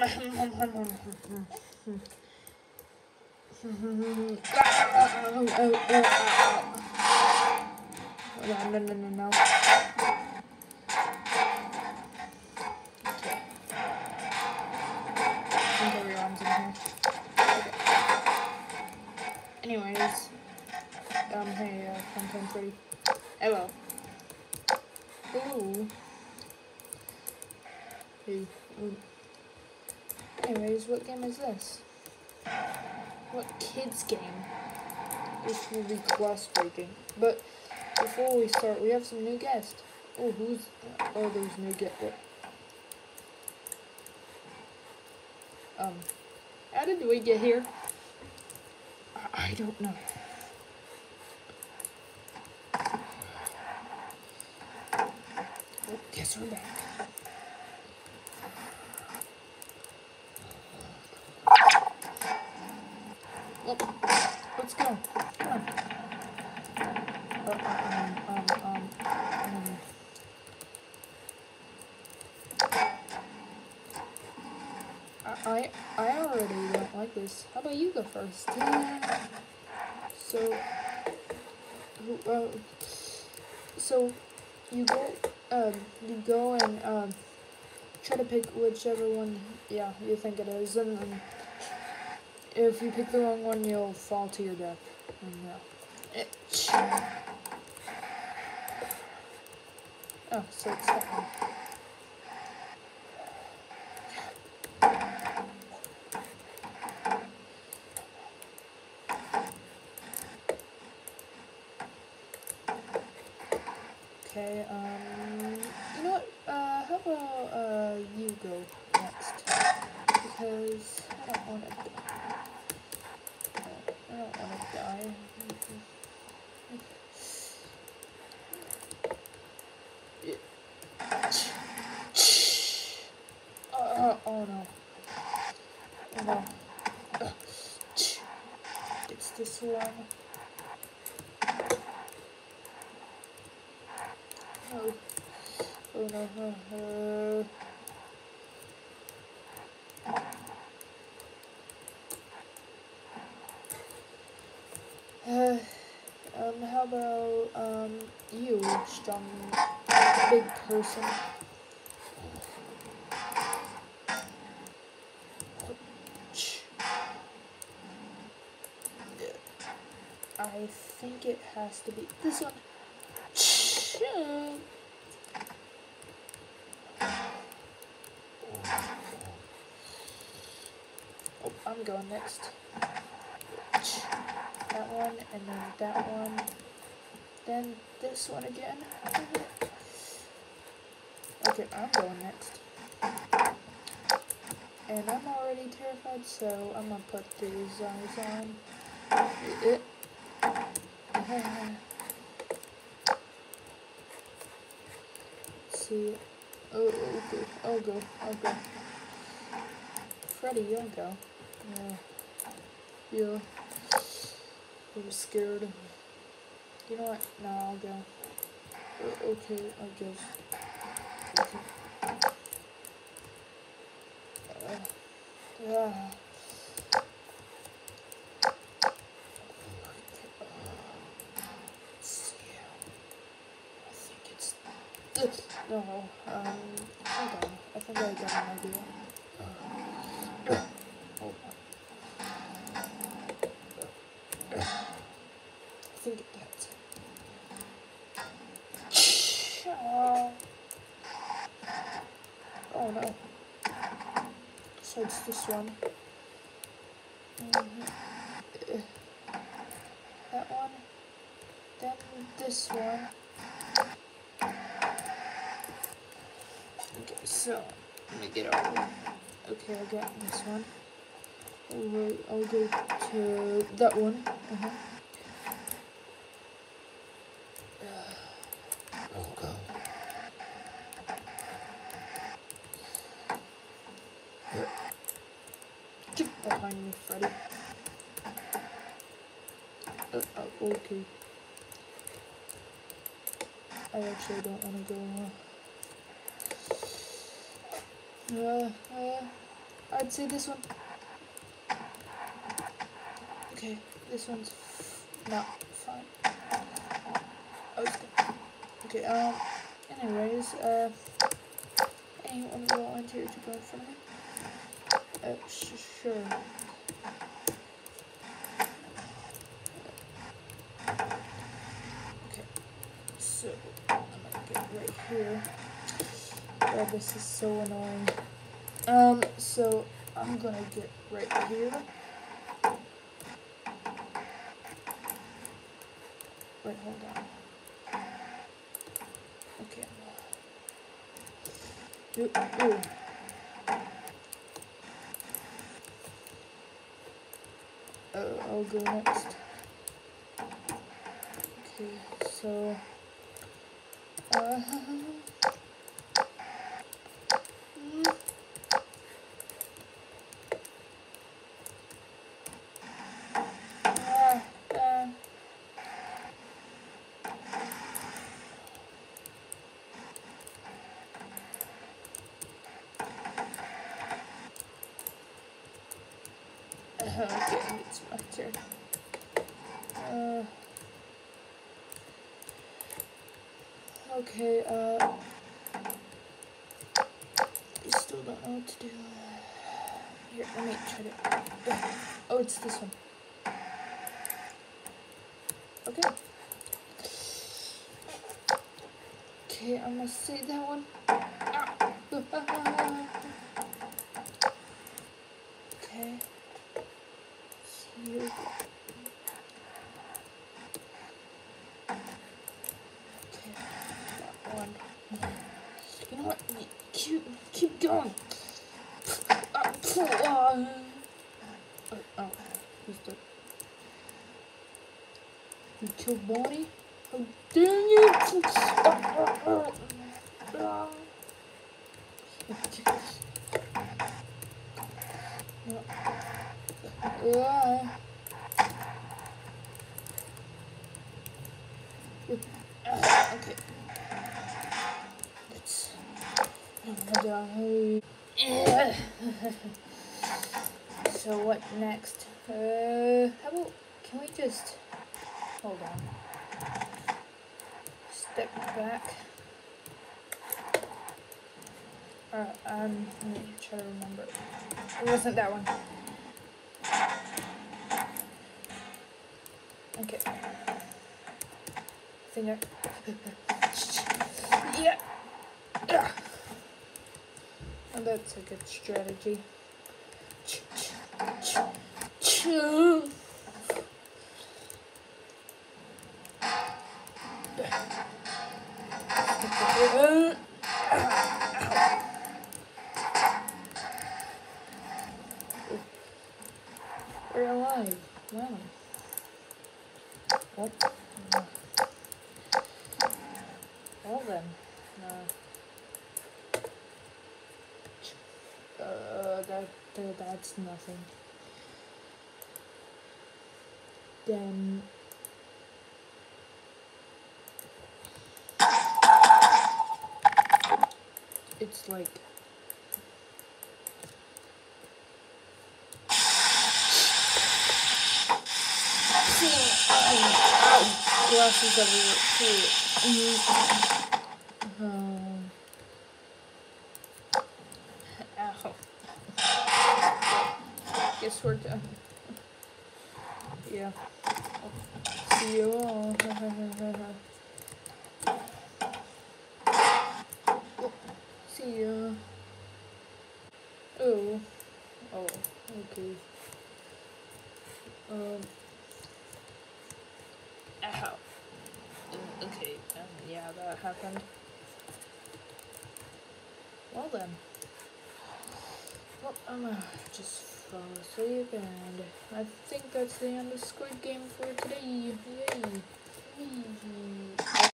No, no, no, no. Anyways, um, hey, uh, content ready. Hello. Ooh. Hey. Ooh. Anyways, what game is this? What kids game? This will be class breaking. But before we start, we have some new guests. Oh, who's? Oh, there's new guests. What? Um, how did we get here? I, don't know. Guess we're back. Oh, let's go. Come on. Uh, um, um, um, um. I, I already don't like this. How about you go first? So, uh, so you go, um, you go and um, try to pick whichever one, yeah, you think it is, and then if you pick the wrong one, you'll fall to your death. And. Itch. Oh, so it's that one. Okay, um, you know what, uh, how about, uh, you go next? Because I don't want to I don't want to die. Uh, oh no. Oh no. It's this one. Um, how about, um, you, strong, big person? I think it has to be this one. I'm going next. That one, and then that one. Then this one again. Okay, I'm going next. And I'm already terrified, so I'm gonna put these eyes on. See. Oh, okay. I'll go. I'll go. Freddy, you'll go. Yeah. Yeah. I was scared. You know what? No, I'll go. O- okay, I guess. Okay. Uh, yeah. this. No, um, hold on. I think I got an idea. Hold on. I think that's it. Oh. Oh no. So it's this one. Mhm. Uh, That one. Then this one. Okay, so let me get over. Okay, I got this one. Alright, I'll go to that one. Uh-huh. I'll go. Get behind me, Freddy. Uh, uh, okay. I actually don't want to go. Uh, uh, I'd say this one. Okay, this one's not fine. Okay. Okay, um, anyways, uh, anyone volunteer to go in front of me? Uh, sure. Okay, so, I'm gonna get right here. This is so annoying. Um, so, I'm gonna get right here. Wait, hold on. Okay. Ooh, ooh. Uh, I'll go next. Okay, so. Uh, mm. Ah, ah. Uh, okay, it's my turn. Okay, uh, I still don't know what to do. Here, let me try to. Oh, it's this one. Okay. Okay, I'm gonna say that one. Ah. okay. Here. Okay, that one. You know what? Keep, keep going. Ah, ah. Oh, oh, who's the? You killed Bonnie? Oh! Ah, ah, ah. Ah. Yeah. Ah, Okay. Let's. Oh, down. So what next? Uh, how about can we just hold on? Step back. Uh, um, let me try to remember. It wasn't that one. Okay. Finger. yeah. That's a good strategy. We're alive. Wow. What? No. Well then. No. Uh, that that's nothing. Then. It's like. Glasses everywhere too. Um, ow. Done. Yeah. See you all. See ya. Oh. Oh, okay. Um. Ow. Okay, um, yeah, that happened. Well then. Well, I'm gonna just fall asleep and I think that's the end of Squid Game for today. Yay. Yay.